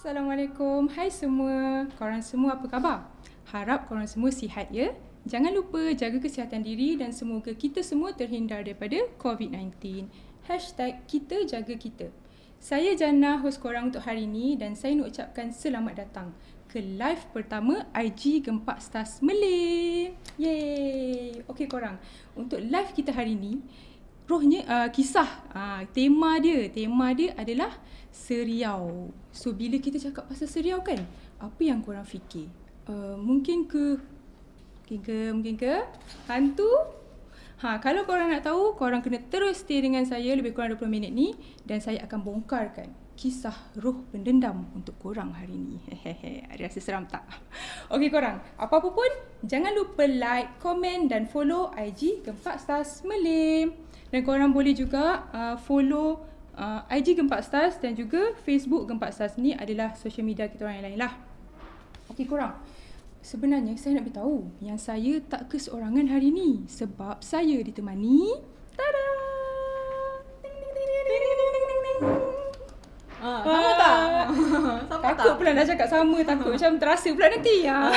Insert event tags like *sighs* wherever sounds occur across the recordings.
Assalamualaikum. Hai semua. Korang semua apa khabar? Harap korang semua sihat ya. Jangan lupa jaga kesihatan diri dan semoga kita semua terhindar daripada COVID-19. Hashtag kita jaga kita. Saya Jannah, host korang untuk hari ini dan saya nak ucapkan selamat datang ke live pertama IG Gempak Stars Malay. Yeay. Okey korang, untuk live kita hari ini, rohnya uh, kisah uh, tema dia. Tema dia adalah seriau. So bila kita cakap pasal seriau kan apa yang korang fikir? Uh, mungkin ke mungkin ke mungkin ke? Hantu? Ha kalau korang nak tahu korang kena terus stay dengan saya lebih kurang 20 minit ni dan saya akan bongkarkan kisah roh pendendam untuk korang hari ni. Hehehe, ada rasa seram tak? Okey korang, apa-apa pun jangan lupa like, komen dan follow IG Gempak Stars Malay. Dan korang boleh juga uh, follow uh, IG Gempak Stars dan juga Facebook Gempak Stars ni adalah social media kita orang yang lain lah. Okey korang, sebenarnya saya nak beritahu yang saya tak keseorangan hari ni sebab saya ditemani tada takut tak? pula nak cakap sama takut *laughs* macam terasa pula nanti ya. *laughs*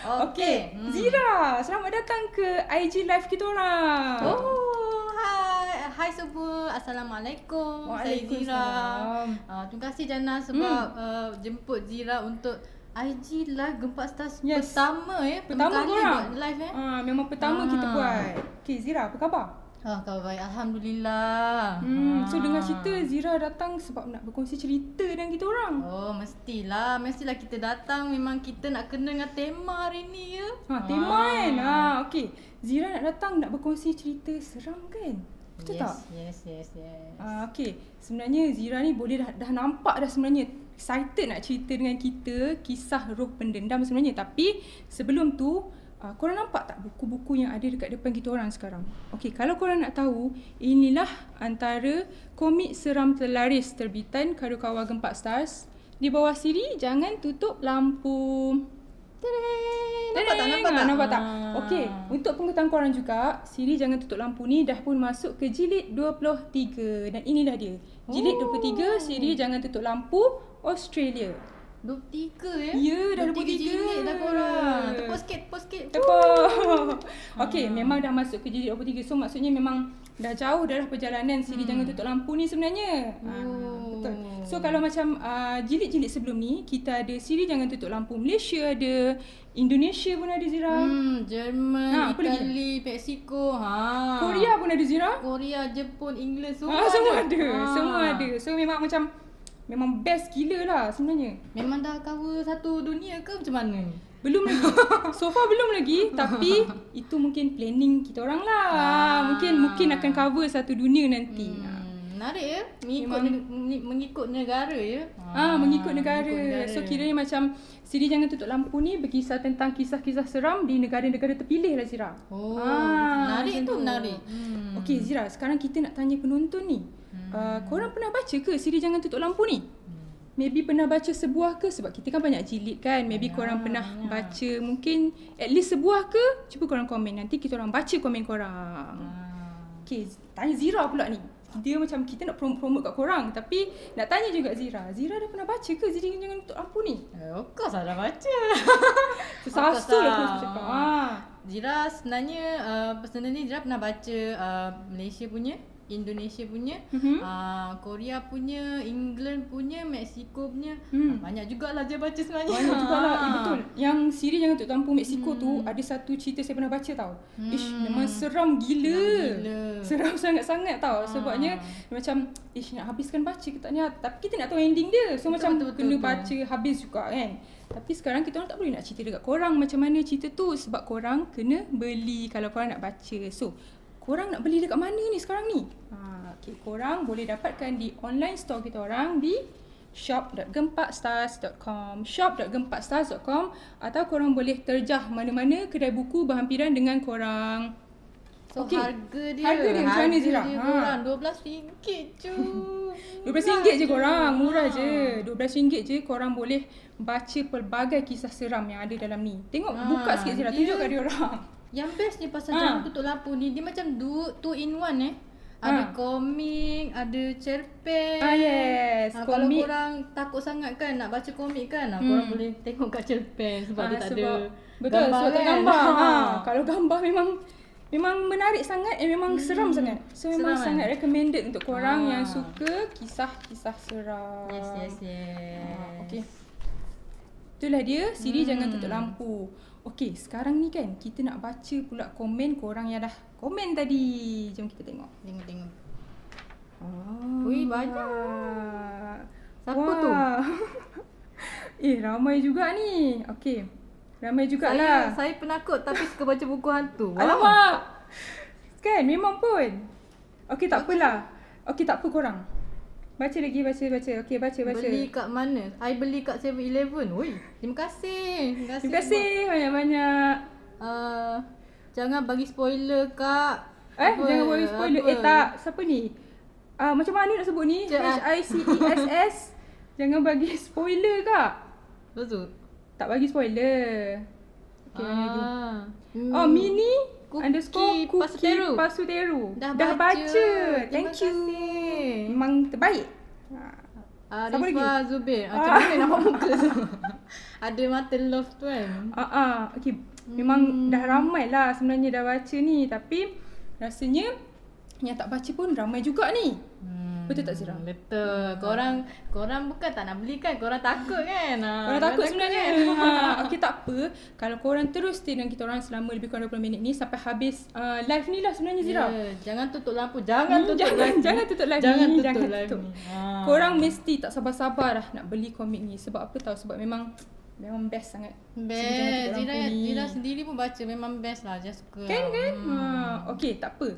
Okey, okay. hmm. Zira, selamat datang ke IG live kita orang. Oh, hai. Hai semua. Assalamualaikum. Saya Zira. Uh, terima kasih Jana sebab hmm. uh, jemput Zira untuk IG live Gempak Stars yes. pertama ya. Pertama, kali buat live eh. Ah, memang pertama uh. kita buat. Okey, Zira, apa khabar? Ah, khabar baik. Alhamdulillah. Hmm, so dengan cerita Zira datang sebab nak berkongsi cerita dengan kita orang. Oh, mestilah. Mestilah kita datang memang kita nak kena dengan tema hari ni ya. Ha, tema ha. kan. Ha, okey. Zira nak datang nak berkongsi cerita seram kan? Betul yes, tak? Yes, yes, yes. Ah, okey. Sebenarnya Zira ni boleh dah, dah nampak dah sebenarnya excited nak cerita dengan kita kisah roh pendendam sebenarnya. Tapi sebelum tu, Uh, korang nampak tak buku-buku yang ada dekat depan kita orang sekarang? Okey, kalau korang nak tahu, inilah antara komik seram terlaris terbitan Kadokawa Gempak Stars. Di bawah siri, jangan tutup lampu. Nampak tak? Nampak tak? Nampak tak? Okey, untuk pengetahuan korang juga, siri jangan tutup lampu ni dah pun masuk ke jilid 23. Dan inilah dia. Jilid oh. 23, siri jangan tutup lampu, Australia. 23 ya? Ya, dah 23. 23 jilid dah korang. Tepuk sikit, tepuk sikit. Tepuk. Okey, ha. memang dah masuk ke jilid 23. So maksudnya memang dah jauh dah perjalanan siri hmm. jangan tutup lampu ni sebenarnya. Oh. Betul. So kalau macam uh, jilid-jilid sebelum ni, kita ada siri jangan tutup lampu Malaysia ada, Indonesia pun ada Zira. Hmm, Jerman, ha, Itali, Mexico, ha. Korea pun ada Zira. Korea, Jepun, Inggeris semua, ha, semua ada. ada. Ha. Semua ada. So memang macam Memang best gila lah sebenarnya. Memang dah cover satu dunia ke macam mana ni? Belum lagi. So far belum lagi tapi itu mungkin planning kita orang lah. Ah. Mungkin mungkin akan cover satu dunia nanti. Hmm. Menarik ya. Mengikut Memang, mengikut negara ya. Ah, mengikut negara. mengikut negara. So kiranya macam Siri jangan tutup lampu ni berkisah tentang kisah-kisah seram di negara-negara terpilih lah Zira. Oh, ah, menarik tu menarik. Hmm. Okey Zira, sekarang kita nak tanya penonton ni. Uh, korang pernah baca ke Siri jangan tutup lampu ni? Maybe pernah baca sebuah ke sebab kita kan banyak jilid kan. Maybe ya, korang pernah ya. baca mungkin at least sebuah ke? Cuba korang komen nanti kita orang baca komen korang. Hmm. Okay, tanya Zira pula ni. Dia macam kita nak promote-promote kat korang tapi nak tanya juga Zira. Zira dah pernah baca ke Zira jangan tutup lampu ni? Eh, of course lah dah baca. *laughs* Sesastu lah aku cakap. Ha. Zira sebenarnya uh, personally Zira pernah baca uh, Malaysia punya Indonesia punya, mm-hmm. uh, Korea punya, England punya, Mexico punya. Mm. Uh, banyak jugalah dia baca sebenarnya. Banyak jugalah. Eh, betul. Yang siri jangan untuk tampung Mexico mm. tu hmm. ada satu cerita saya pernah baca tau. Mm. Ish, memang seram gila. Seram, gila. seram sangat-sangat tau. Uh. Sebabnya macam ish nak habiskan baca ke tak ni. Tapi kita nak tahu ending dia. So betul, macam betul, kena betul, baca habis juga kan. Tapi sekarang kita orang tak boleh nak cerita dekat korang macam mana cerita tu sebab korang kena beli kalau korang nak baca. So, korang nak beli dekat mana ni sekarang ni? Ha, okay, korang boleh dapatkan di online store kita orang di shop.gempakstars.com shop.gempakstars.com atau korang boleh terjah mana-mana kedai buku berhampiran dengan korang. So okay. harga dia Harga dia macam mana Zira? Harga dia korang RM12 cu RM12 je. Korang Murah je. RM12 je korang boleh Baca pelbagai kisah seram yang ada dalam ni. Tengok ha, buka sikit Zira Tunjuk kat dia orang yang best ni pasal ha. jangan tutup lampu ni Dia macam do, two in one eh Ada Ah. komik, ada cerpen. Ah, yes. Ah, kalau korang takut sangat kan nak baca komik kan, ah, Hmm. korang boleh tengok kat cerpen sebab Ah, dia tak sebab, ada Betul, gambar sebab tak kan. gambar. ha. *laughs* Kalau gambar memang memang menarik sangat eh memang seram sangat. So memang Seram, kan? sangat recommended untuk korang Ah. yang suka kisah-kisah seram. Yes, yes, yes. Ah, okay. Itulah dia, Siri Hmm. jangan tutup lampu. Okey, sekarang ni kan kita nak baca pula komen korang yang dah komen tadi. Jom kita tengok. Tengok, tengok. Oh. Ui, banyak. Siapa tu? *laughs* eh, ramai juga ni. Okey. Ramai Saya, jugalah. saya penakut tapi suka baca buku hantu. Wow. Alamak. Kan memang pun. Okey tak apalah. Okey tak apa korang. Baca lagi baca baca. Okey baca baca. Beli kat mana? I beli kat 7-Eleven. Oi, terima kasih. Terima kasih. Terima kasih banyak-banyak. Uh, jangan bagi spoiler kak. Eh jangan bagi spoiler. Eh tak, siapa ni? Ah macam mana nak sebut ni? Cik, H I C E S S. *laughs* jangan bagi spoiler kak. Betul. Tak bagi spoiler. Lagi? ah. Oh mini Cookie underscore cookie Pasuteru. pasuteru. Dah, Dah baca. baca. Thank you. kasih. Memang terbaik. Ha. Siapa Arifah lagi? Zubir. Ah. Macam mana nama muka tu? *laughs* Ada mata love tu kan? Ah ah, okey. Memang Hmm. dah ramai lah sebenarnya dah baca ni tapi rasanya yang tak baca pun ramai juga ni. Hmm, Betul tak, Zira? Betul. Korang korang bukan tak nak beli kan? Korang takut kan? Ah, Korang takut sebenarnya. kan? ha, *laughs* *laughs* okey tak apa. Kalau korang terus stay dengan kita orang selama lebih kurang 20 minit ni sampai habis uh, live ni lah sebenarnya Zira. Ya, jangan tutup lampu. Jangan Hmm, tutup jangan, lagi. jangan tutup lagi. Jangan tutup Jangan lagi. tutup. Ah. Korang mesti tak sabar-sabar dah nak beli komik ni. Sebab apa tahu? Sebab memang memang best sangat. Best. Tutup Zira, ni. Zira sendiri pun baca. Memang best lah. Just suka Kan lah. kan? Hmm. Ha, okay tak apa.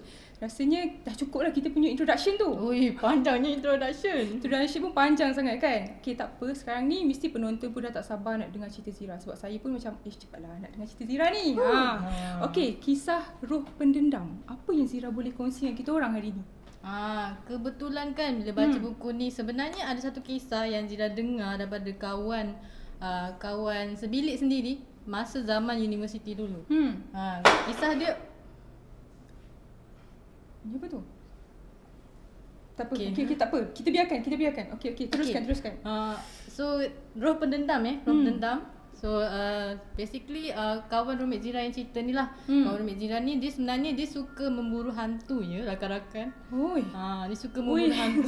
Rasanya dah cukup lah kita punya introduction tu. Ui, panjangnya introduction. Introduction pun panjang sangat kan? Okay tak apa. Sekarang ni mesti penonton pun dah tak sabar nak dengar cerita Zira. Sebab saya pun macam, eh cepatlah nak dengar cerita Zira ni. Ha. Okay, kisah roh pendendam. Apa yang Zira boleh kongsi dengan kita orang hari ni? Ah, kebetulan kan bila baca Hmm. buku ni sebenarnya ada satu kisah yang Zira dengar daripada kawan uh, kawan sebilik sendiri masa zaman universiti dulu. Hmm. Ha, kisah dia Apa tu? Tak apa. Okay. Okay. okay, okay, tak apa. Kita biarkan, kita biarkan. Okay, okay. Teruskan, Okay. teruskan. uh, so roh pendendam eh, roh Hmm. pendendam. So uh, basically uh, kawan roommate Zira yang cerita ni lah. Hmm. Kawan roommate Zira ni dia sebenarnya dia suka memburu hantu ya rakan-rakan. Oi. Ha, dia suka Ui. memburu *laughs* hantu.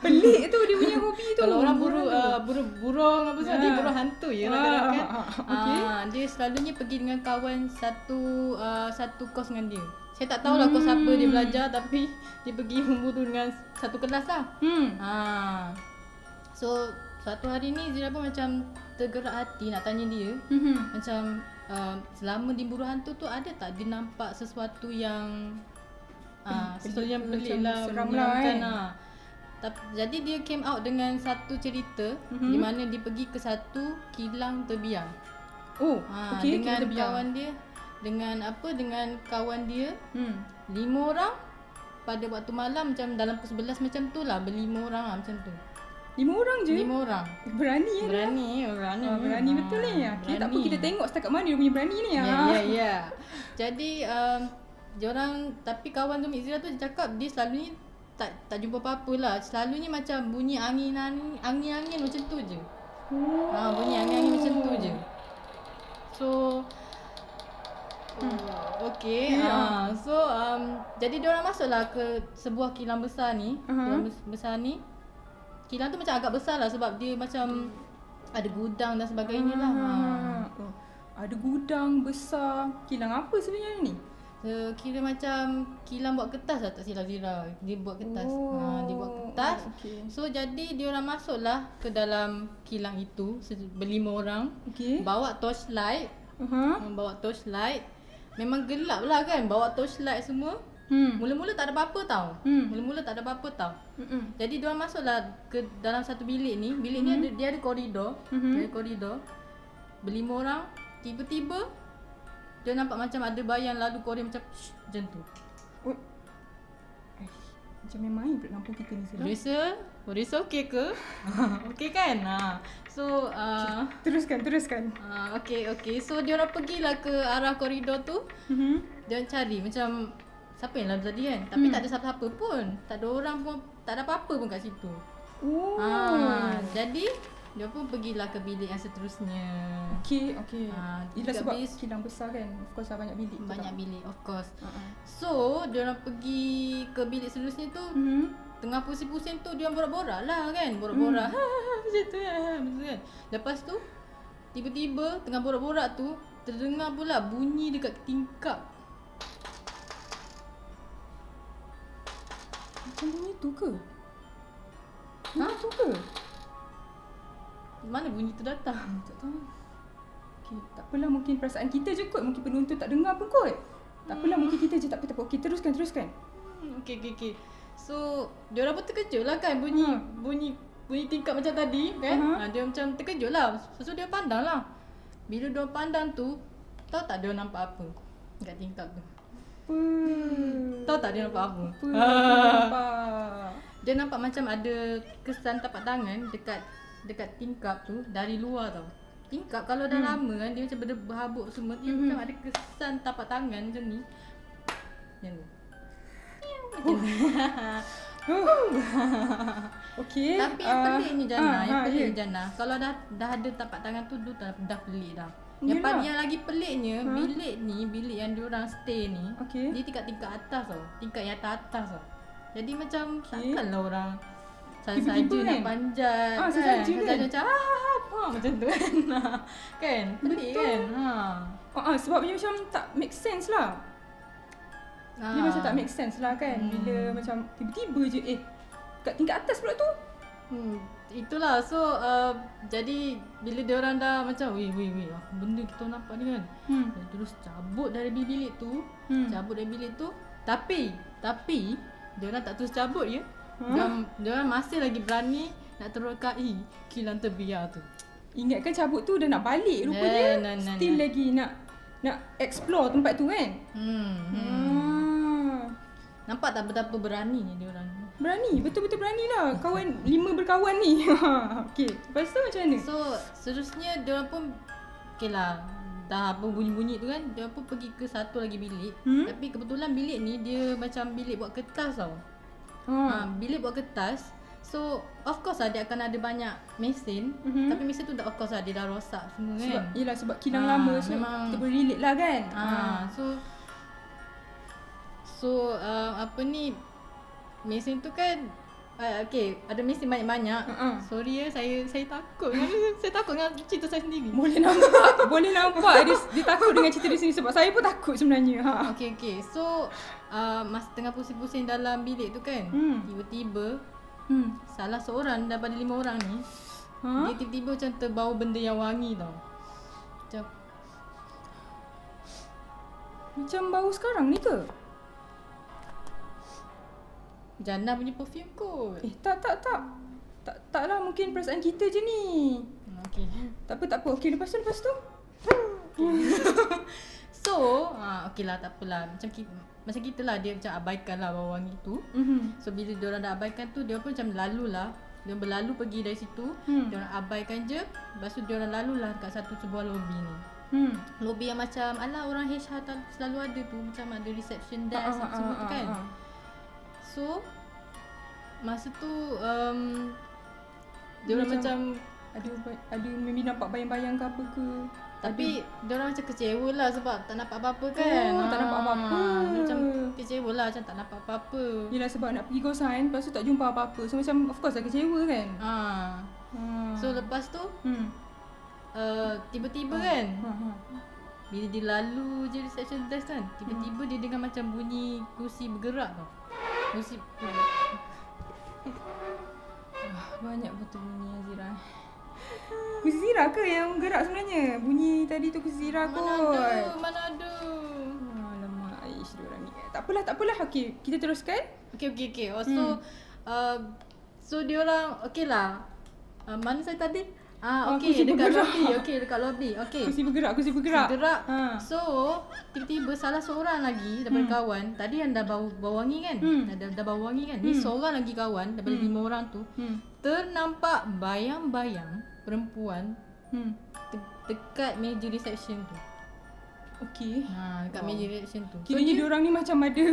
Pelik tu dia punya hobi tu. Kalau orang buru uh, buru burung apa semua dia Ah. buru hantu ya Ah, rakan-rakan. ah, ah, okey. Ah, dia selalunya pergi dengan kawan satu uh, satu kos dengan dia. Saya tak tahulah kos apa dia Hmm. belajar tapi dia pergi memburu dengan satu kelas lah. Hmm. Ha. So satu hari ni Zira pun macam tergerak hati nak tanya dia Mhm. macam uh, selama di buru hantu tu ada tak dia nampak sesuatu yang ah Hmm, sesuatu yang pelik, lah seram lah, menyeramkan kan? lah. Tapi jadi dia came out dengan satu cerita Mhm. di mana dia pergi ke satu kilang terbiang. Oh, Ha, okey. dengan kawan dia dengan apa dengan kawan dia Hmm. lima orang pada waktu malam macam dalam pukul 11 macam tu lah berlima orang lah macam tu. Lima orang je. Lima orang. Berani ya. Berani, berani. Ah, berani betul ni. Ah, Okay, tak apa kita tengok setakat mana dia punya berani ni. Ya, ya, ya. *laughs* Jadi um, diorang tapi kawan tu Mizira tu dia cakap dia selalunya tak tak jumpa apa-apa lah. Selalunya macam bunyi angin angin angin angin macam tu je. Oh. Ha, bunyi angin angin macam tu je. So Hmm. Okay, Ya. ah, so um, jadi dia orang masuklah ke sebuah kilang besar ni, Aha. kilang bes- besar ni. Kilang tu macam agak besar lah sebab dia macam ada gudang dan sebagainya lah. Ha. Ah. Oh. Ada gudang besar. Kilang apa sebenarnya ni? So, kira macam kilang buat kertas lah tak silap Zira. Dia buat kertas. Oh. Ha, dia buat kertas. Okey. So jadi dia orang masuklah ke dalam kilang itu berlima orang. Okey. Bawa torchlight, Aha. bawa torchlight. Memang gelap lah kan bawa torchlight semua. Hmm. Mula-mula tak ada apa-apa tau. Hmm. Mula-mula tak ada apa-apa tau. Mm-mm. Jadi dia masuklah ke dalam satu bilik ni. Bilik ni ada dia ada koridor. Mhm. Dia ada koridor. Berlima orang, tiba-tiba dia nampak macam ada bayang lalu koridor macam shh, macam tu. Oh. Eh, macam main main pula lampu kita ni sekarang. Producer, producer okey ke? *laughs* okey kan? Ha. So uh, Teruskan, teruskan. uh, okey okey. So dia orang pergilah ke arah koridor tu. Mhm. Dia orang cari macam siapa yang lalu tadi kan Tapi Hmm. tak ada siapa-siapa pun Tak ada orang pun Tak ada apa-apa pun kat situ Oh. ha, Jadi Dia pun pergilah ke bilik yang seterusnya Okay, okay. Ah, Yelah dekat sebab bis- kilang besar kan. Of course lah banyak bilik. Banyak bilik of course Uh-uh. So dia orang pergi ke bilik seterusnya tu Mhm. Tengah pusing-pusing tu dia orang borak-borak lah kan Borak-borak Hmm. ha, ha, ha, Macam tu kan Macam tu kan Lepas tu Tiba-tiba tengah borak-borak tu Terdengar pula bunyi dekat tingkap Macam bunyi tu ke? Ha? Bunyi tu ke? Mana bunyi tu datang *laughs* Tak tahu. Okay, tak apalah mungkin perasaan kita je kot. Mungkin penonton tak dengar pun kot. Tak apalah mungkin kita je tak apa tak apa. Okay, teruskan teruskan. hmm, Okay okay okay So dia orang pun terkejut lah kan bunyi Ha. Bunyi bunyi tingkap macam tadi kan Aha. ha, Dia macam terkejut lah So dia pandang lah Bila dia pandang tu Tahu tak dia nampak apa Dekat tingkap tu Apa? Tahu tak dia nampak apa Apa? Nampak. *laughs* Dia nampak macam ada kesan tapak tangan dekat dekat tingkap tu dari luar tau. Tingkap kalau dah Hmm. lama kan dia macam ber- berhabuk semua dia Mhm. macam ada kesan tapak tangan macam ni. Yang ni. Oh. *laughs* Okay. Tapi yang ah, pelik ni Jana, ah, yang ah, pelik ya. ni Jana. Kalau dah dah ada tapak tangan tu tu dah, dah pelik dah. Yang, Yelah. pa- yang lagi peliknya Ha? bilik ni, bilik yang diorang stay ni, Okey. dia tingkat-tingkat atas tau. Tingkat yang atas atas tau. Jadi macam Okey. takkanlah orang Saja-saja nak kan? panjat Ah, kan. saja-saja kan? Macam ah, ah, ah, macam tu *laughs* kan. kan? Pelik Betul. kan? Ha. Ah, ah, sebab dia macam tak make sense lah. Dia Ah. macam tak make sense lah kan. Hmm. Bila macam tiba-tiba je eh kat tingkat atas pula tu. Hmm, itulah so uh, jadi bila dia orang dah macam weh weh weh apa benda kita nampak ni kan. Hmm. Dia terus cabut dari bilik tu, Hmm. cabut dari bilik tu. Tapi tapi dia orang tak terus cabut ya. Ha? Dia orang, dia orang masih lagi berani nak terokai kilang terbiar tu. Ingatkan cabut tu dah nak balik rupanya. Nah, nah, nah, Still nah. lagi nak nak explore tempat tu kan. Hmm. hmm. Hmm. Nampak tak betapa berani ni dia orang. Berani, betul-betul berani lah. Kawan lima berkawan ni. *laughs* Okey, lepas tu macam mana? So seterusnya dia orang pun okay lah dah apa bunyi-bunyi tu kan dia pun pergi ke satu lagi bilik Hmm? tapi kebetulan bilik ni dia macam bilik buat kertas tau Ha. ha. bilik buat kertas so of course lah dia akan ada banyak mesin Mhm. tapi mesin tu dah of course lah dia dah rosak semua Sebab, kan yelah sebab kilang Ah, lama so memang- kita boleh relate lah kan. ha. so so uh, apa ni mesin tu kan uh, okay ada mesin banyak-banyak Ha-ha. sorry ya saya saya takut *laughs* saya takut dengan cerita saya sendiri Boleh nampak, boleh nampak dia, dia takut dengan cerita di sini sebab saya pun takut sebenarnya. Ha. Okay okay So uh, Masa tengah pusing-pusing dalam bilik tu kan Hmm. Tiba-tiba Hmm. Salah seorang daripada lima orang ni Ha? Dia tiba-tiba macam terbau benda yang wangi tau Macam Macam bau sekarang ni ke? Jannah punya perfume kot Eh, tak, tak, tak. Tak, tak lah mungkin perasaan kita je ni. Okay Tak apa, tak apa. Okey, lepas tu, lepas tu. *laughs* So uh, Okay lah tak apalah Macam kita, macam kita lah Dia macam abaikan lah bau wangi tu Mhm. So bila dia orang dah abaikan tu Dia pun macam lalu lah Dia berlalu pergi dari situ Hmm. Dia orang abaikan je Lepas tu dia orang lalu lah Dekat satu sebuah lobby ni Hmm. Lobby yang macam Alah orang HR selalu ada tu Macam ada reception desk Ah, ah, semua ah, tu kan ah, ah. So Masa tu um, Dia orang Macam- macam, Ada ada maybe nampak bayang-bayang ke apa ke. Tapi dia orang macam kecewa lah Sebab tak nampak apa-apa kan Oh, tak nampak Ah, apa-apa. Macam kecewa lah Macam tak nampak apa-apa Yelah sebab nak pergi kosan Lepas tu tak jumpa apa-apa So macam of course lah kecewa kan ha. ha. So lepas tu hmm. uh, Tiba-tiba kan ha, ha. Bila dia lalu je reception desk kan Tiba-tiba dia dengar macam bunyi kursi bergerak tau Kursi Wah, Banyak betul bunyi Azira. Kusi Zira ke yang gerak sebenarnya? Bunyi tadi tu Kusi Zira kot. Mana ada Mana ada Alamak Aish diorang ni. Tak apalah tak apalah. Okay kita teruskan. Okay okay okay oh, So Hmm. uh, So diorang Okay lah. Uh, Mana saya tadi Ah Oh, okay kursi dekat bergerak. lobby Okay dekat lobby Okay Kusi bergerak Kusi bergerak Gerak ha. So Tiba-tiba salah seorang lagi Daripada Hmm. kawan Tadi yang dah bau, bau wangi kan Hmm. dah, dah, dah bau wangi kan Ni Hmm. seorang lagi kawan Daripada Hmm. lima orang tu hmm. Ternampak bayang-bayang Perempuan Hmm. te- Dekat meja reception tu Okey. Ha, dekat Wow. meja reaction tu. Kiranya dia orang ni macam ada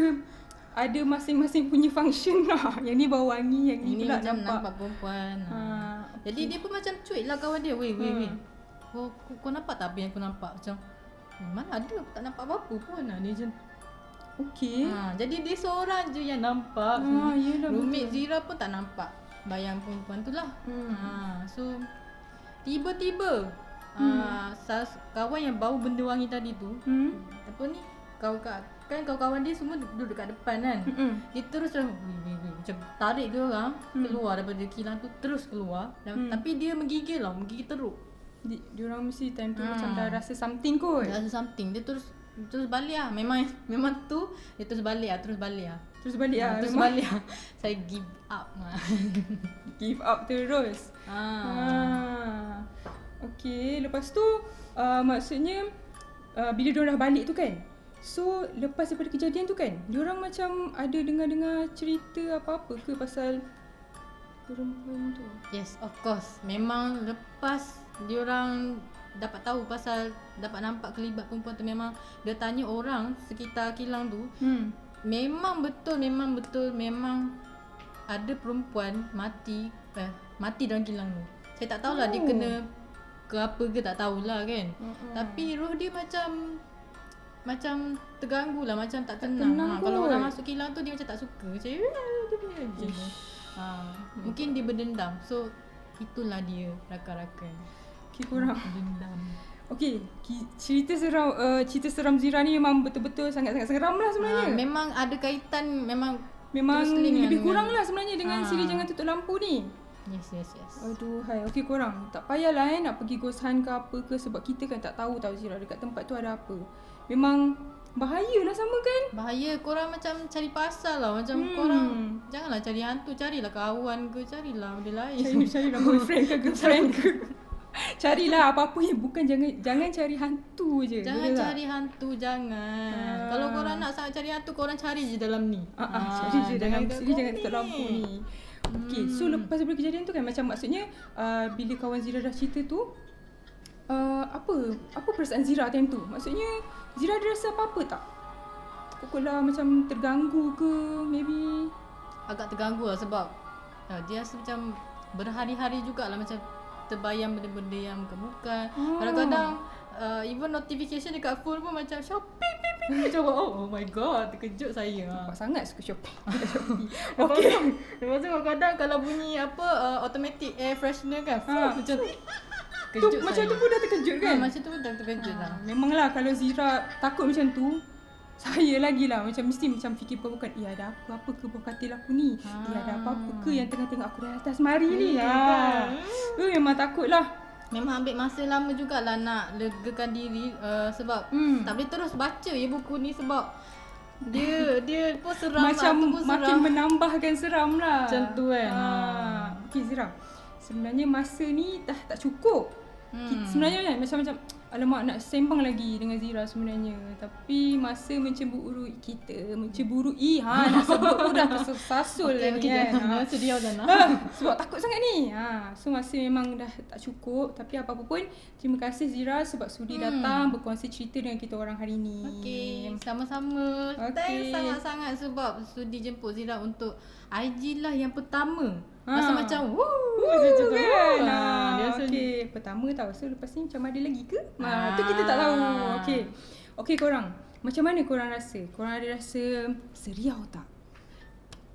ada masing-masing punya function lah. *laughs* Yang ni bau wangi, yang ni ini pula macam nampak. nampak, perempuan. Ha. Ha, Jadi dia pun macam cuit lah kawan dia. Weh, weh, Hmm. weh. Kau, kau, kau nampak tak apa yang aku nampak? Macam, "Eh, mana ada aku tak nampak apa-apa pun. Ha, dia macam, Okey. ha, jadi dia seorang je yang nampak. Ah, yelah, Roommate betul. Zira pun tak nampak bayang perempuan tu lah. Hmm. Ha, so, tiba-tiba, hmm. sas, kawan yang bau benda wangi tadi tu, Hmm. apa ni, kau kan kawan-kawan dia semua duduk dekat depan kan. Mm-mm. Dia terus terus macam tarik dia orang Hmm. keluar daripada kilang tu terus keluar dan, Hmm. tapi dia menggigil lah menggigil teruk Di, diorang mesti time tu Ah. macam dah rasa something kot. dia rasa something dia terus terus balik lah memang *laughs* memang tu dia terus balik lah terus balik lah Terus balik Ah, lah. terus memang balik lah *laughs* saya give up lah *laughs* Give up terus. ah. Ah. Okay, lepas tu uh, maksudnya uh, bila diorang dah balik tu kan. So, lepas daripada kejadian tu kan, diorang macam ada dengar-dengar cerita apa-apa ke pasal perempuan tu? yes of course memang lepas diorang dapat tahu pasal dapat nampak kelibat perempuan tu memang dia tanya orang sekitar kilang tu Hmm. Memang betul, memang betul, memang ada perempuan mati eh, mati dalam kilang tu. Saya tak tahulah oh. dia kena ke apa ke tak tahulah kan. Mm-mm. Tapi roh dia macam macam terganggu lah, macam tak Tak tenang. tenang ha, kalau orang masuk kilang tu dia macam tak suka. Macam "Eh, dia punya. Ha, mungkin dia berdendam. So itulah dia rakan-rakan. Okay, korang. Dendam. Okay, ki- cerita seram uh, cerita seram Zira ni memang betul-betul sangat-sangat seram lah Ha, sebenarnya. memang ada kaitan memang memang lebih kurang lah sebenarnya dengan Ah. siri jangan tutup lampu ni. Yes, yes, yes. Aduh, hai. Okey korang, tak payahlah eh nak pergi ghost hunt ke apa ke sebab kita kan tak tahu tahu Zira dekat tempat tu ada apa. Memang bahaya lah sama kan? Bahaya korang macam cari pasal lah Macam Hmm. korang Janganlah cari hantu Carilah kawan ke Carilah benda lain Cari *laughs* carilah boyfriend ke girlfriend ke. *laughs* Carilah apa-apa yang bukan jangan jangan cari hantu je. Jangan boleh tak? cari hantu Jangan Ah. Kalau korang nak sangat cari hantu Korang cari je dalam ni Ah, ah, cari je dalam kat sini jangan komik. tutup lampu ni. Okay, so Hmm. lepas daripada kejadian tu kan macam maksudnya uh, bila kawan Zira dah cerita tu uh, apa apa perasaan Zira time tu? Maksudnya Zira ada rasa apa-apa tak? Pukul lah macam terganggu ke maybe Agak terganggu lah sebab uh, Dia rasa macam Berhari-hari jugalah Macam terbayang benda-benda yang bukan-bukan Ah. Kadang-kadang uh, Even notification dekat phone pun macam Shopee ping, ping. Macam oh, oh my god Terkejut saya nampak sangat suka shopping. Tu, lepas tu kadang-kadang kalau bunyi apa uh, automatic air freshener kan. Ha. Ha. Macam tu kejut macam saya. tu pun dah terkejut Ha, kan? macam tu pun dah terkejut lah. Ha, memanglah kalau Zira takut macam tu saya lagi lah macam mesti macam fikir bukan eh ada apa apa ke bawah katil aku ni eh ada apa-apa ke yang tengah tengok aku dari atas mari ni Hmm, ha. kan. Eh, memang takut lah Memang ambil masa lama jugalah nak legakan diri uh, sebab Hmm. tak boleh terus baca ya buku ni sebab dia *laughs* dia pun seram macam lah, pun makin seram. menambahkan seram lah Macam tu kan. ha. Ha. Okay Zira sebenarnya masa ni dah tak cukup Hmm. Kita, sebenarnya kan macam macam alamak nak sembang lagi dengan Zira sebenarnya tapi masa mencemburui kita menceburui ha *laughs* nak sebut pun dah tersasul okay, okey, kan jangan. ha. Awak jangan. ha, sebab takut sangat ni ha so masa memang dah tak cukup tapi apa-apa pun terima kasih Zira sebab sudi Hmm. datang berkongsi cerita dengan kita orang hari ni Okey, sama-sama. Okey. Thanks sangat-sangat sebab sudi jemput Zira untuk IG lah yang pertama. Ha. Rasa macam woo, Woo, macam tu. kan? Ha, Ha, okay. Pertama tau. So lepas ni macam ada lagi ke? Ha, Ah. tu kita tak tahu. Okay. Okay korang. Macam mana korang rasa? Korang ada rasa seriau tak?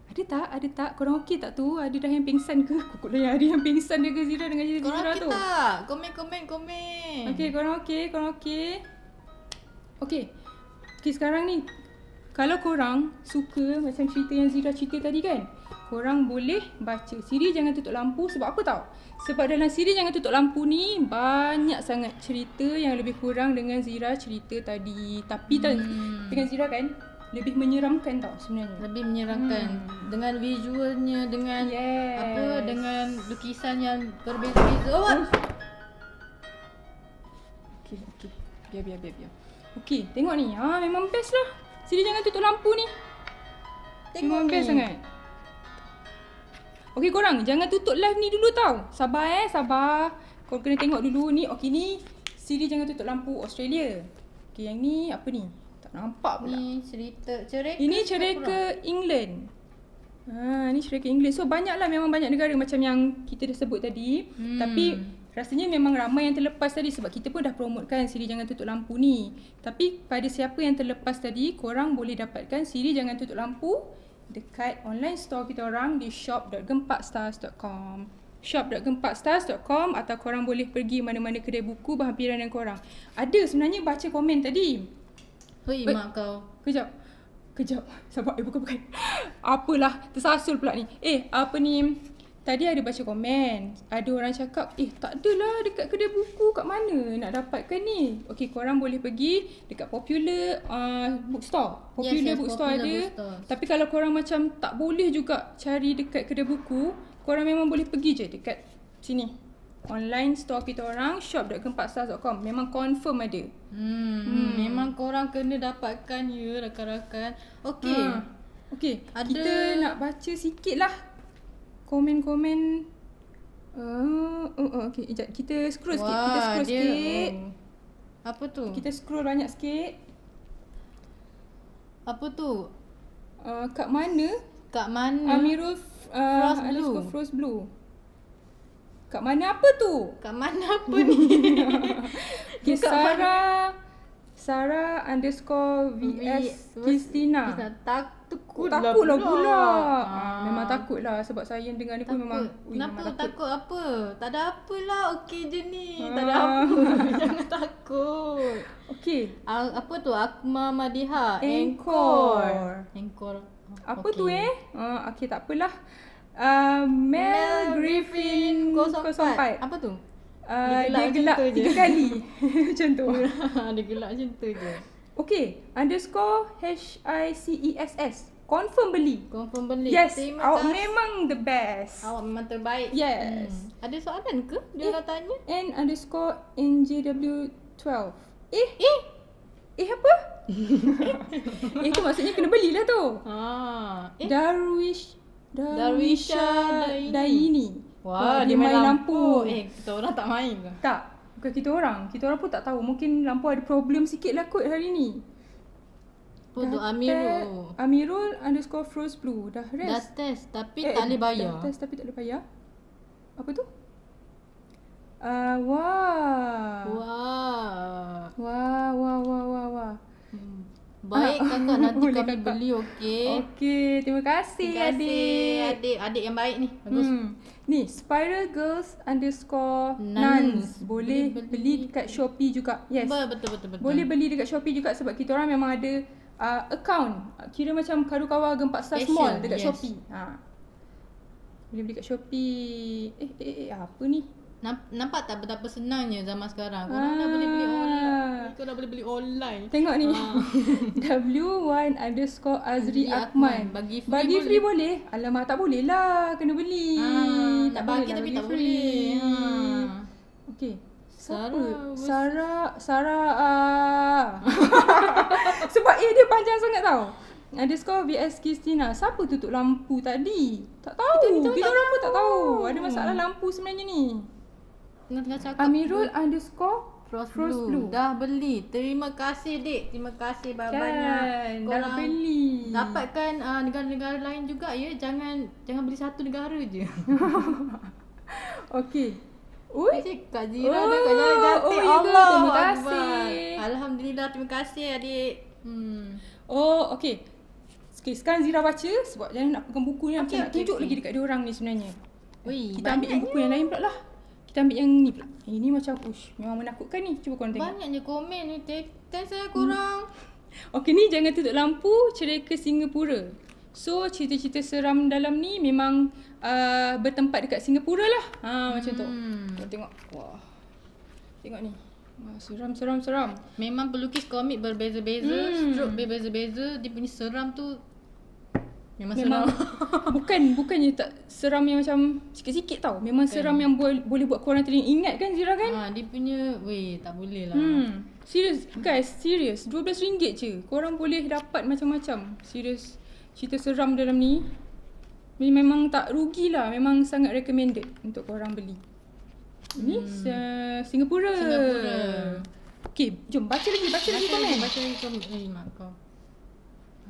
Ada tak? Ada tak? Korang okey tak tu? Ada dah yang pingsan ke? Kukuk dah yang ada yang pingsan dia ke Zira dengan cerita Korang Zira okey tu? tak? Komen, komen, komen. Okay, korang okey? Korang okey? Okay. Okay, sekarang ni kalau korang suka macam cerita yang Zira cerita tadi kan, korang boleh baca. Siri jangan tutup lampu sebab apa tau? Sebab dalam Siri jangan tutup lampu ni banyak sangat cerita yang lebih kurang dengan Zira cerita tadi. Tapi hmm. dengan Zira kan lebih menyeramkan tau sebenarnya. Lebih menyeramkan dengan visualnya dengan Yes. apa dengan lukisan yang berbeza-beza. Oh, what? Okey, okey. Biar, biar, biar, biar. Okey, tengok ni. Ha, memang best lah. Siri jangan tutup lampu ni. Tengok Memang ni. best sangat. Okey korang, jangan tutup live ni dulu tau. Sabar eh, sabar. Kau kena tengok dulu ni. Okey ni, Siri jangan tutup lampu Australia. Okay, yang ni apa ni? Tak nampak pula. Ni cerita cerita. Ini cerita England. Ha, ni cerita England. So banyaklah memang banyak negara macam yang kita dah sebut tadi. Hmm. Tapi rasanya memang ramai yang terlepas tadi sebab kita pun dah promote kan Siri jangan tutup lampu ni. Tapi pada siapa yang terlepas tadi, korang boleh dapatkan Siri jangan tutup lampu dekat online store kita orang di shop.gempakstars.com shop.gempakstars.com atau korang boleh pergi mana-mana kedai buku berhampiran dengan korang. Ada sebenarnya baca komen tadi. Hui mak kau. Kejap. Kejap. Sabar. Eh bukan bukan. *laughs* Apalah tersasul pula ni. Eh apa ni? Tadi ada baca komen. Ada orang cakap, "Eh tak adalah dekat kedai buku kat mana nak dapatkan ni?" Okey, korang boleh pergi dekat popular uh, bookstore. Popular yes, yes, bookstore popular ada. Bookstore. Tapi kalau korang macam tak boleh juga cari dekat kedai buku, korang memang boleh pergi je dekat sini. Online store kita orang shop.gempakstars.com Memang confirm ada hmm, hmm. Memang korang kena dapatkan ya rakan-rakan Okey ha. Okey ada... Kita nak baca sikit lah Komen-komen uh, oh, oh, Okay sekejap Kita scroll Wah, sikit Kita scroll dia, sikit oh. Apa tu? Kita scroll banyak sikit Apa tu? Uh, kat mana? Kat mana? Amirul uh, Frost Blue. Frost Blue. Kat mana apa tu? Kat mana apa ni? *laughs* okay, Sarah Sarah underscore VS Christina. Tak takut, takut lah pula. pula. Ha. Memang takut lah sebab saya yang dengar ni pun memang. Ui, Kenapa memang takut. takut apa? Tak ada apa lah okey je ni. Ha. Tak ada apa. *laughs* Jangan takut. Okey. Uh, apa tu? Akma Madiha. Encore. Encore. Apa okay. tu eh? Uh, okay tak apalah. Uh, Mel, Mel Griffin 04. 04. Apa tu? Uh, dia gelak, dia gelak tiga kali. *laughs* macam tu. *laughs* dia gelak macam tu je. Okay. Underscore H-I-C-E-S-S. Confirm beli. Confirm beli. Yes. Awak memang the best. Awak memang terbaik. Yes. Hmm. Ada soalan ke? Dia eh, nak tanya. N underscore NJW12. Eh? Eh? Eh apa? *laughs* eh tu maksudnya kena belilah tu. Ha. Eh? Darwish Darwisha Daini. Wah, dia, dia main lampu. lampu. Eh, kita orang tak main ke? Tak. Bukan kita orang. Kita orang pun tak tahu. Mungkin lampu ada problem sikit lah kot hari ni. Oh, tu Amirul. Amirul underscore Frost Blue. Dah rest. Dah test tapi eh, tak boleh bayar. Dah test tapi tak boleh bayar. Apa tu? Uh, wah. Wah. Wah, wah, wah, wah, wah. Baik ah, kakak nanti Boleh kami kakak. beli okey. Okey, terima kasih, terima kasih adik. Adik, adik yang baik ni. Bagus. Hmm. Ni Spiral Girls underscore Nuns. Boleh, beli. beli dekat Shopee juga. Yes. Betul betul betul. Boleh beli dekat Shopee juga sebab kita orang memang ada uh, account. Kira macam Karukawa Gempak Star Small dekat yes. Shopee. Ha. Boleh beli kat Shopee. Eh, eh, eh, apa ni? Nampak tak betapa senangnya zaman sekarang. Korang ah. dah boleh beli. Kau dah boleh beli online. Tengok ni. Ah. W1 underscore Azri Akman. Bagi free, bagi free boleh. boleh. Alamak tak boleh lah. Kena beli. Ah, tak bagi lah, tapi tak free. boleh. Ha. Okay. Sarah. Sarah. Sarah. Uh... *laughs* Sebab A dia panjang sangat tau. Underscore VS Christina. Siapa tutup lampu tadi? Tak tahu. Kita, kita, kita orang pun tak tahu. Ada masalah lampu sebenarnya ni tengah-tengah cakap Amirul underscore Frost, Frost Blue. Blue. Dah beli. Terima kasih, Dek. Terima kasih banyak-banyak. Kan, dah beli. Dapatkan uh, negara-negara lain juga, ya. Jangan jangan beli satu negara je. *laughs* Okey. Ui. Kak Zira oh, dah jalan cantik. Oh, Allah. Terima kasih. Alhamdulillah. Terima kasih, adik. Hmm. Oh, okey. Okay, sekarang Zira baca sebab jangan nak pegang buku ni. Okay, okay, nak tunjuk okay. lagi dekat dia orang ni sebenarnya. Ui, Kita ambil buku yang lain pula lah. Kita ambil yang ni pula. Ini macam ush, memang menakutkan ni. Cuba korang tengok. Banyaknya komen ni. Thanks saya korang. Hmm. Okey ni jangan tutup lampu cerita Singapura. So cerita-cerita seram dalam ni memang uh, bertempat dekat Singapura lah. Ha hmm. macam tu. Kau tengok. Wah. Tengok ni. Wah, seram seram seram. Memang pelukis komik berbeza-beza, hmm. stroke berbeza-beza, dia punya seram tu Memang, memang *laughs* seram. bukan bukannya tak seram yang macam sikit-sikit tau. Memang kan. seram yang boleh boleh buat korang teringat kan Zira kan? Ha, dia punya weh tak boleh lah. Hmm. Serius guys, serius. RM12 je. Korang boleh dapat macam-macam. Serius. Cerita seram dalam ni. Memang tak rugi lah. Memang sangat recommended untuk korang beli. Ini hmm. Singapura. Singapura. Okay, jom baca lagi, baca lagi Baca komen. lagi, baca lagi komen. Eh, mak kau.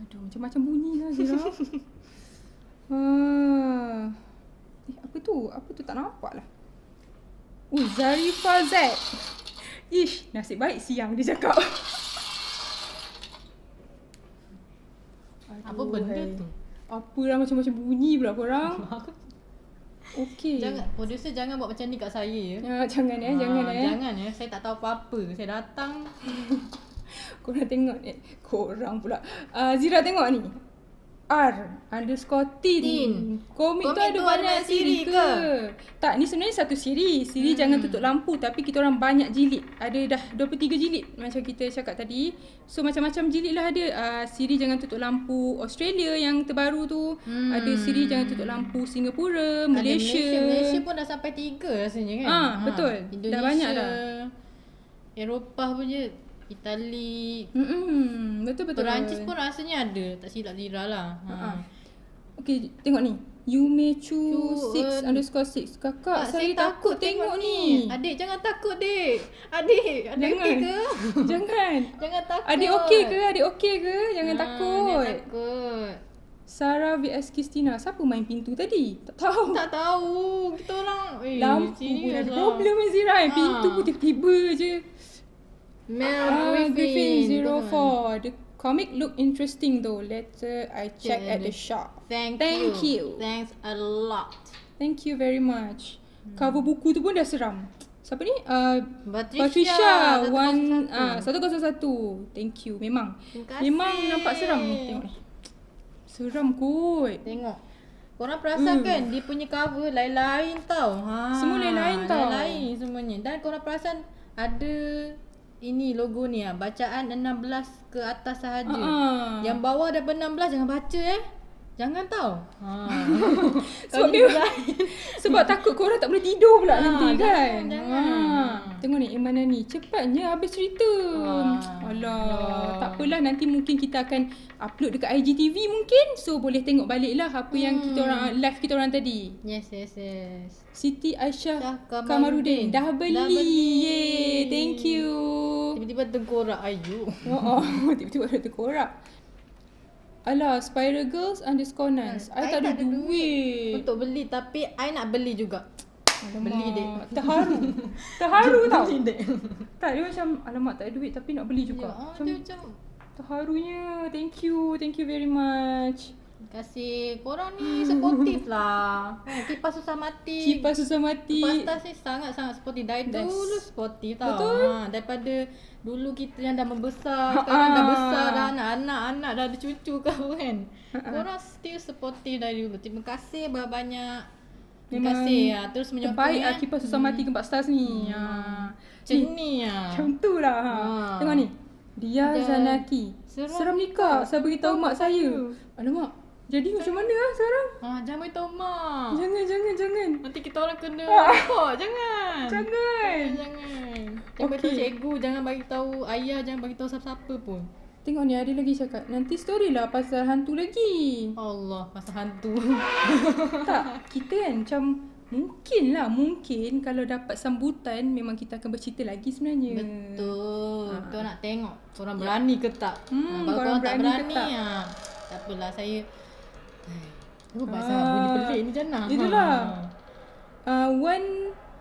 Aduh, macam-macam bunyi lah Zira. *laughs* ah. Eh, apa tu? Apa tu tak nampak lah. Oh, Zarifa Z. Ish, nasib baik siang dia cakap. Apa benda hai. tu? Apa lah macam-macam bunyi pula korang. *laughs* Okey. Jangan, producer jangan buat macam ni kat saya ya. Ya, jangan eh, Ah, jangan eh. Jangan ya. Saya tak tahu apa-apa. Saya datang. *laughs* Korang tengok eh. Korang pula. Uh, Zira tengok ni. R underscore tin. Tin. Komik, Komik tu ada tu banyak ada siri ke? ke? Tak, ni sebenarnya satu siri. Siri hmm. jangan tutup lampu tapi kita orang banyak jilid. Ada dah 23 jilid macam kita cakap tadi. So macam-macam jilid lah ada. Uh, siri jangan tutup lampu Australia yang terbaru tu. Hmm. Ada siri jangan tutup lampu Singapura, Ada Malaysia. Malaysia. Malaysia pun dah sampai tiga rasanya kan. Ah, betul. Dah Indonesia, banyak dah. Eropah punya. Itali. Hmm, betul betul. Perancis pun rasanya ada. Tak silap Zira lah. Ha. Ha. Okay, tengok ni. Yumechu Chu, 6 uh, underscore 6. Kakak, Tak, saya, takut tengok ni. Adik jangan takut dik. Adik, adik Jangan. okey ke? *laughs* Jangan. Jangan takut. Adik okey ke? Adik okey ke? Jangan Ah, takut. Jangan takut. Sarah vs Christina. Siapa main pintu tadi? Tak tahu. Tak tahu. Kita orang eh, Lampu pun ada problem eh Zira. Ha. Pintu pun tiba-tiba je. Mel Ah, Griffin. Griffin Betul. 04. The comic look interesting though. Later I check Yeah, at the shop. Thank, Thank you. you. Thanks a lot. Thank you very much. Cover buku tu pun dah seram. Siapa ni? Uh, Patricia, Patricia one 101. ah uh, 101. Thank you. Memang. Memang nampak seram ni tengok ni. Seram kot. Tengok. Korang perasan Hmm. kan dia punya cover lain-lain tau. Ha. Semua lain-lain tau. Lain-lain semuanya. Dan korang perasan ada ini logo ni ah bacaan 16 ke atas sahaja. Ah. Yang bawah daripada 16 jangan baca eh. Jangan tau. Ha. *laughs* Sebab dia *laughs* Sebab takut korang tak boleh tidur pula Ah, nanti jangan, kan. jangan. Ah. Tengok ni Imana ni cepatnya habis cerita. Ah, Alah, ya. tak apalah nanti mungkin kita akan upload dekat IGTV mungkin. So boleh tengok balik lah apa yang kita Hmm. orang live kita orang tadi. Yes, yes, yes. Siti Aisyah Syah Kamarudin Kamarudin. dah beli. Dah beli. Yeay, thank you. Tiba-tiba tengkorak ayu. Oh, oh. *laughs* tiba-tiba ada terkorak. Alah, Spiral Girls underscore Nance. I tak ada duit. Untuk beli tapi I nak beli juga. Alamak, Beli, dek. Terharu. *laughs* Terharu tau. Beli, dek. Tak, dia macam alamak tak ada duit tapi nak beli juga. Ya, macam dia macam terharunya. Thank you. Thank you very much. Terima kasih. Korang ni supportive lah. Eh, kipas susah mati. Kipas susah mati. Kipas ni sangat-sangat supportive. Dari dulu supportive tau. Betul. Ha, daripada dulu kita yang dah membesar. Ha, Sekarang dah ah. besar dah anak-anak. Anak dah ada cucu kau kan. Ha, Korang still supportive dari dulu. Terima kasih banyak-banyak. Terima kasih. Ya. Terus menyokong. Terbaik ya. lah kipas susah mati keempat stars ni. Ha. Macam ni ya. Macam tu lah. Ha. Ha. Tengok ni. Dia Zanaki. Seram Seram nikah. Saya beritahu mak saya. Alamak. Jadi macam mana lah sekarang? Ah, jangan beritahu mak. Jangan, jangan, jangan. Nanti kita orang kena nampak. *laughs* Jangan. Jangan. Jangan. Jangan bagi tahu Okey. cikgu, jangan bagi tahu ayah, jangan bagi tahu siapa-siapa pun. Tengok ni ada lagi cakap. Nanti story lah pasal hantu lagi. Allah, pasal hantu. *laughs* tak, *laughs* kita kan macam mungkin lah, mungkin kalau dapat sambutan memang kita akan bercerita lagi sebenarnya. Betul. Ha. Kita nak tengok korang berani ke tak. Hmm, Ha, kalau korang korang tak berani ke berani, tak? ha, tak apalah saya Oh, Ah. pasal bunyi pelik ni Jannah. Itulah. Ha. Uh, one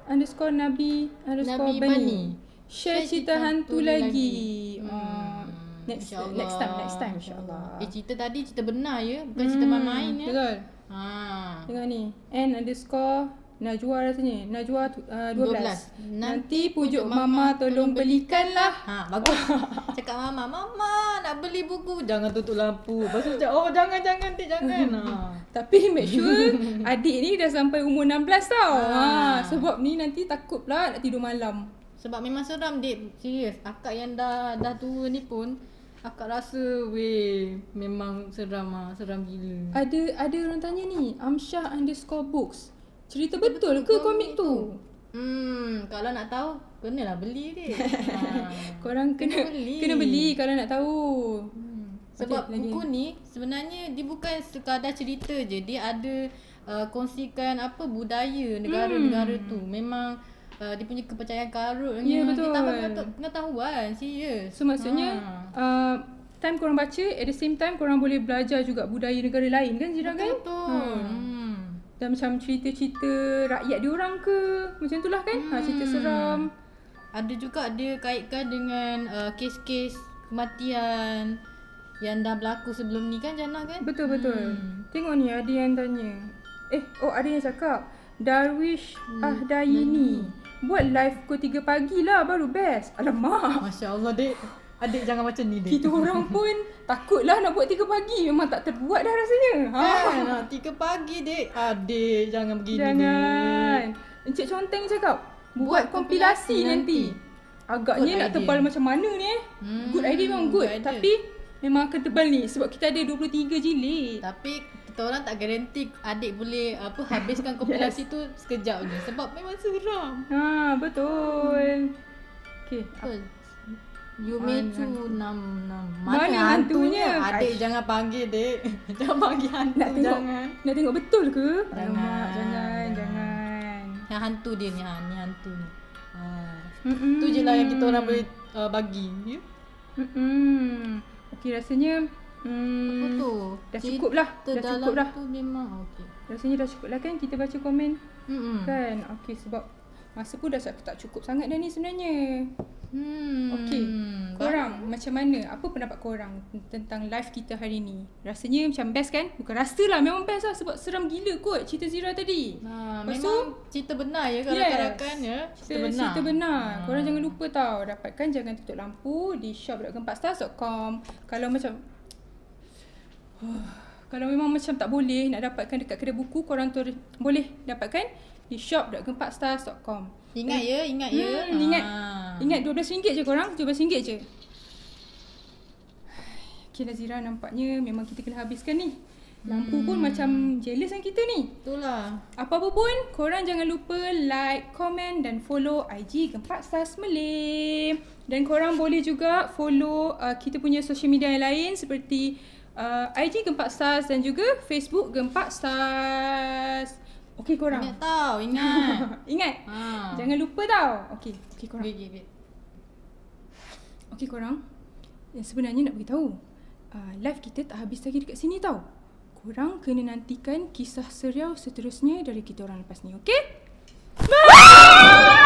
underscore Nabi underscore Nabi Bani. Bani. Share cerita hantu lagi. Hmm. Uh, next next time next time insyaAllah. Eh cerita tadi cerita benar ya, bukan cerita main-main ya. Betul. Ha. Tengok ni. N underscore Najwa rasanya. Najwa uh, 12. 12. Nanti pujuk mama tolong belikanlah. Ha, bagus. *laughs* Cakap mama, mama nak beli buku, jangan tutup lampu. Lepas tu cakap, oh jangan jangan tik jangan. Ha. *laughs* Tapi make sure *laughs* adik ni dah sampai umur 16 tau. Ha. Ah. sebab ni nanti takut pula nak tidur malam. Sebab memang seram dik, serius. Akak yang dah dah tua ni pun akak rasa weh memang seram ah, seram gila. Ada ada orang tanya ni, Amsyah underscore books. Cerita betul, ke komik tu? Hmm, kalau nak tahu kenalah beli dik. ha. *laughs* Korang kena Kena beli. kena beli kalau nak tahu. Hmm. Sebab lagi. buku ni sebenarnya dia bukan sekadar cerita je. Dia ada uh, kongsikan apa budaya negara-negara Hmm. tu. Memang uh, dia punya kepercayaan karut Ya, betul. Dia tambah pengeta- pengetahuan, serius. So maksudnya Ha. uh, time korang baca at the same time korang boleh belajar juga budaya negara lain kan Zira kan? Betul. Ha. Hmm. Dan macam cerita-cerita rakyat diorang ke Macam tu lah kan hmm. ha, Cerita seram Ada juga dia kaitkan dengan uh, kes-kes kematian yang dah berlaku sebelum ni kan Jana kan? Betul-betul Hmm. Tengok ni ada yang tanya Eh oh ada yang cakap Darwish Hmm. Ahdayini Buat live pukul 3 pagi lah baru best Alamak Masya Allah dek. Adik jangan macam ni dek. Kita orang pun takutlah nak buat 3 pagi Memang tak terbuat dah rasanya ha. Kan, ha, tiga pagi dek. Adik jangan begini Jangan dek. Encik Conteng cakap Buat, Buat kompilasi, kompilasi nanti. nanti. Agaknya Good nak idea. tebal macam mana ni eh Hmm, Good idea memang good, good idea. Tapi memang akan tebal ni Sebab kita ada 23 jilid Tapi orang tak garanti adik boleh apa habiskan *laughs* kompilasi tu sekejap je sebab memang seram. Ha betul Okay Betul. You me too nam nam. Mana Mana, hantunya? hantunya? Adik Aish. jangan panggil dek. *laughs* jangan panggil hantu Nak tengok jangan. Nak tengok betul ke? Jangan. Alamak, jangan Jangan Yang hantu dia ni ha, ni hantu ni. Ha. Mm-mm. Tu je lah yang kita orang boleh uh, bagi. Ya? Mm-mm. Okay rasanya hmm, Apa tu? Dah cukup lah Dah Cerita cukup lah tu memang okey. Rasanya dah cukup lah kan Kita baca komen Hmm. Kan Okay sebab Masa pun dah tak cukup sangat dah ni sebenarnya Hmm. Okay Korang macam mana Apa pendapat korang Tentang live kita hari ni Rasanya macam best kan Bukan rasa lah Memang best lah Sebab seram gila kot Cerita Zira tadi Ha, Lepas memang cerita benar ya kalau Yes. rakan ya. Cerita benar. Cerita benar. Ha. Korang jangan lupa tau dapatkan jangan tutup lampu di shop.4stars.com. Kalau macam *sighs* kalau memang macam tak boleh nak dapatkan dekat kedai buku korang tu boleh dapatkan di shop.4stars.com. Ingat ya, ingat ya. Hmm, ingat. Ha. Ingat RM12 je korang, RM12 je. Okay Lazira nampaknya memang kita kena habiskan ni. Lampu pun macam jealous dengan kita ni. Itulah. Apa-apa pun, korang jangan lupa like, komen dan follow IG Gempak Stars Malay. Dan korang boleh juga follow uh, kita punya social media yang lain seperti uh, IG Gempak Stars dan juga Facebook Gempak Stars. Okey korang. Ingat tau, ingat. *laughs* Ingat. ha. Jangan lupa tau. Okey, okey korang. Okey, okey, okey. Okey korang. Yang sebenarnya nak beritahu. Uh, live kita tak habis lagi dekat sini tau. Korang kena nantikan kisah serial seterusnya dari kita orang lepas ni, okey? Bye!